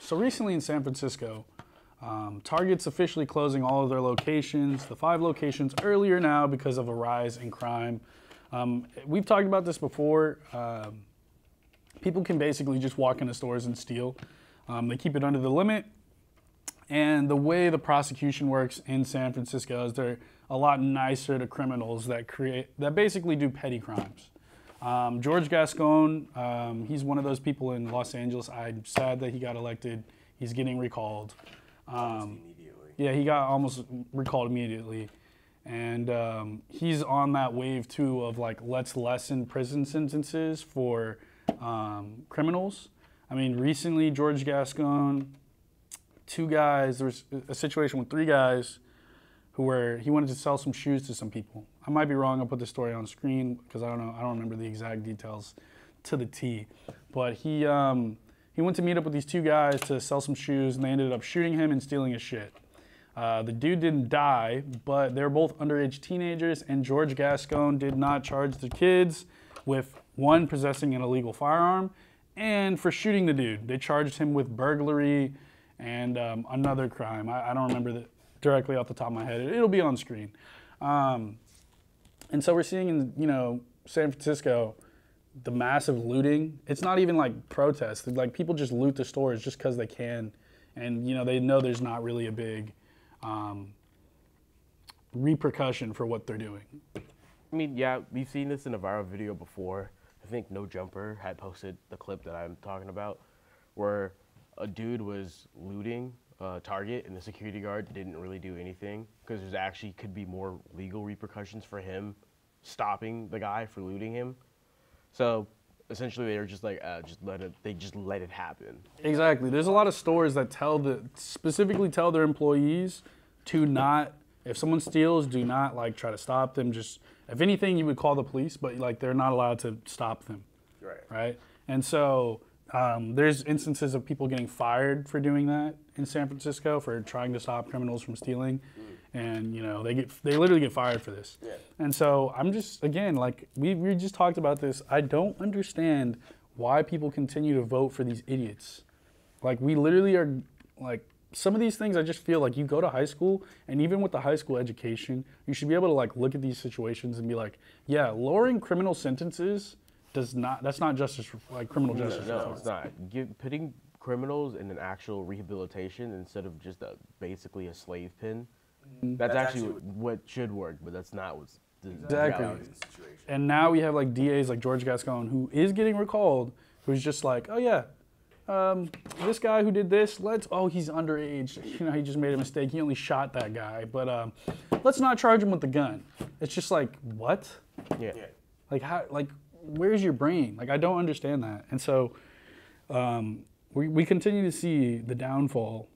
So recently in San Francisco, um, Target's officially closing all of their locations, the five locations earlier now because of a rise in crime. Um, we've talked about this before. Um, people can basically just walk into stores and steal. Um, they keep it under the limit. And the way the prosecution works in San Francisco is they're a lot nicer to criminals that create that basically do petty crimes. Um, George Gascon, um, he's one of those people in Los Angeles. I'm sad that he got elected. He's getting recalled. Um, yeah, he got almost recalled immediately. And um, he's on that wave too of like, let's lessen prison sentences for um, criminals. I mean, recently, George Gascon, two guys, there was a situation with three guys who were, he wanted to sell some shoes to some people. I might be wrong, I'll put the story on screen because I don't know, I don't remember the exact details to the T. But he, um, he went to meet up with these two guys to sell some shoes and they ended up shooting him and stealing his shit. Uh, the dude didn't die, but they were both underage teenagers, and George Gascon did not charge the kids with one, possessing an illegal firearm, and for shooting the dude. They charged him with burglary and um, another crime. I, I don't remember that directly off the top of my head. It, will be on screen. Um, and so we're seeing in you know San Francisco the massive looting. It's not even like protests. Like people just loot the stores just because they can, and you know they know there's not really a big um, repercussion for what they're doing. I mean, yeah, we've seen this in a viral video before. I think No Jumper had posted the clip that I'm talking about, where a dude was looting a Target and the security guard didn't really do anything because there's actually could be more legal repercussions for him stopping the guy for looting him. So essentially, they were just like, uh, just let it. They just let it happen. Exactly. There's a lot of stores that tell the specifically tell their employees to not. If someone steals, do not like try to stop them. Just if anything, you would call the police, but like they're not allowed to stop them. Right. Right. And so um, there's instances of people getting fired for doing that in San Francisco for trying to stop criminals from stealing, and you know they get they literally get fired for this. Yeah. And so I'm just again like we we just talked about this. I don't understand why people continue to vote for these idiots. Like we literally are like some of these things I just feel like you go to high school and even with the high school education, you should be able to like look at these situations and be like, yeah, lowering criminal sentences does not that's not justice like criminal justice. No, no it's not. Give, putting criminals in an actual rehabilitation instead of just a, basically a slave pin. Mm-hmm. That's, that's, actually, actually what should work, but that's not what's the exactly. And now we have like DAs like George Gascon who is getting recalled, who's just like, oh yeah, um, this guy who did this, let's, oh, he's underage. You know, he just made a mistake. He only shot that guy. But um, let's not charge him with the gun. It's just like, what? Yeah. Like, how, like, where's your brain? Like, I don't understand that. And so um, we, we continue to see the downfall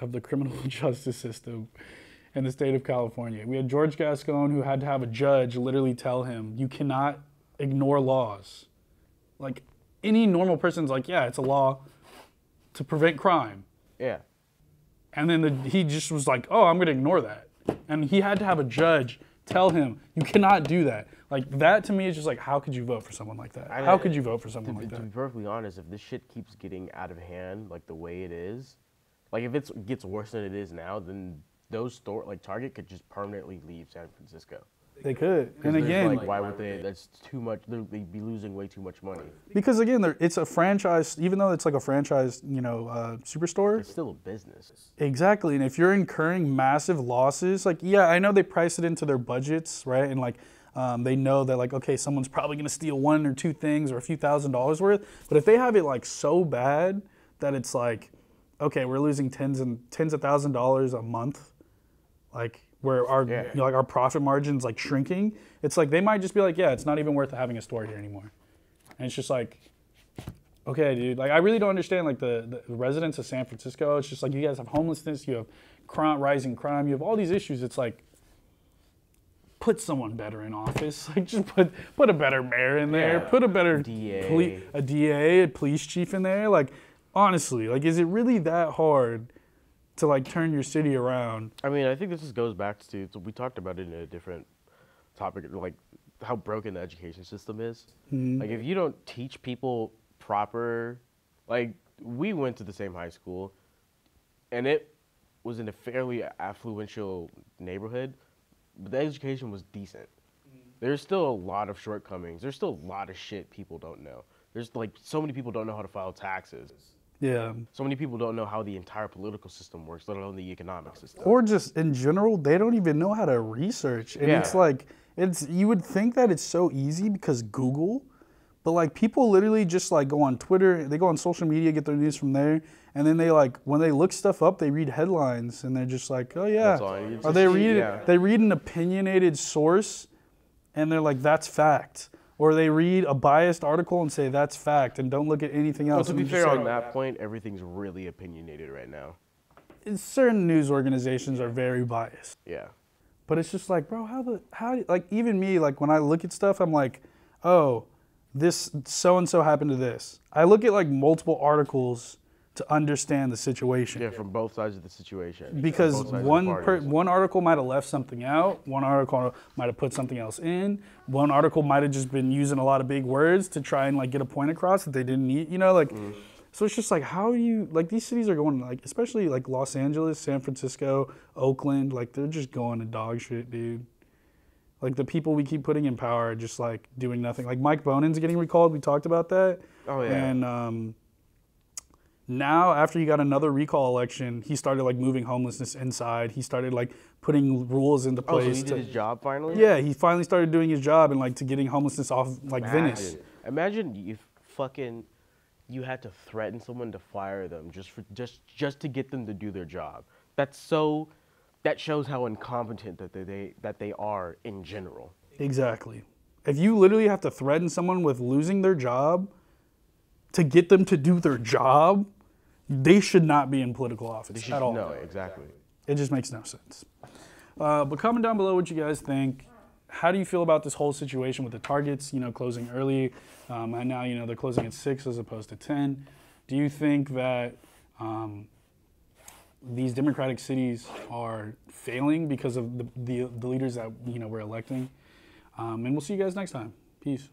of the criminal justice system in the state of California. We had George Gascon who had to have a judge literally tell him, you cannot ignore laws. Like, any normal person's like, yeah, it's a law to prevent crime. Yeah. And then the, he just was like, oh, I'm going to ignore that. And he had to have a judge tell him, you cannot do that. Like that to me is just like, how could you vote for someone like that? I how could you vote for someone to, like that? To be perfectly honest, if this shit keeps getting out of hand, like the way it is, like if it gets worse than it is now, then those store like Target could just permanently leave San Francisco. They could, and again, like, why would they? That's too much. They'd be losing way too much money. Because again, it's a franchise. Even though it's like a franchise, you know, uh, superstore, it's still a business. Exactly, and if you're incurring massive losses, like yeah, I know they price it into their budgets, right? And like um, they know that like okay, someone's probably gonna steal one or two things or a few thousand dollars worth. But if they have it like so bad that it's like, okay, we're losing tens and tens of thousand dollars a month, like where our yeah. you know, like our profit margins like shrinking, it's like they might just be like, yeah, it's not even worth having a store here anymore. And it's just like, okay, dude. Like I really don't understand like the, the residents of San Francisco. It's just like you guys have homelessness, you have crime, rising crime, you have all these issues. It's like put someone better in office. Like just put put a better mayor in there. Yeah. Put a better DA. Poli- a DA, a police chief in there. Like honestly, like is it really that hard? to like turn your city around. I mean, I think this just goes back to we talked about it in a different topic, like how broken the education system is. Mm-hmm. Like if you don't teach people proper, like we went to the same high school, and it was in a fairly affluential neighborhood, but the education was decent. Mm-hmm. There's still a lot of shortcomings. There's still a lot of shit people don't know. There's like so many people don't know how to file taxes. Yeah. So many people don't know how the entire political system works, let alone the economic system. Or just in general, they don't even know how to research. And it's like it's you would think that it's so easy because Google, but like people literally just like go on Twitter, they go on social media, get their news from there, and then they like when they look stuff up, they read headlines and they're just like, oh yeah. That's all. It's Or they read yeah. they read an opinionated source, and they're like, that's fact. Or they read a biased article and say that's fact, and don't look at anything Well, else. to be fair, on oh. that point, everything's really opinionated right now. certain news organizations are very biased. Yeah. But it's just like, bro, how the how like even me like when I look at stuff, I'm like, oh, this so and so happened to this. I look at like multiple articles to understand the situation Yeah, from both sides of the situation. because both sides of the one per, one article might have left something out, one article might have put something else in, one article might have just been using a lot of big words to try and like get a point across that they didn't need, you know, like. Mm. So it's just like how do you like these cities are going like especially like Los Angeles, San Francisco, Oakland, like they're just going to dog shit, dude. Like the people we keep putting in power are just like doing nothing. Like Mike Bonin's getting recalled. We talked about that. Oh, yeah. And um, now after he got another recall election, he started like moving homelessness inside. He started like putting rules into place. Oh, so he did to, his job finally? yeah, he finally started doing his job and like to getting homelessness off like Venice. Imagine. Imagine if fucking you had to threaten someone to fire them just for just just to get them to do their job. That's so. That shows how incompetent that they, they that they are in general. Exactly. If you literally have to threaten someone with losing their job to get them to do their job, they should not be in political office should at all. know exactly. It just makes no sense. Uh, but comment down below what you guys think. How do you feel about this whole situation with the targets, you know, closing early? Um, and now, you know, they're closing at 6 as opposed to 10. Do you think that um, these democratic cities are failing because of the, the, the leaders that, you know, we're electing? Um, and we'll see you guys next time. Peace.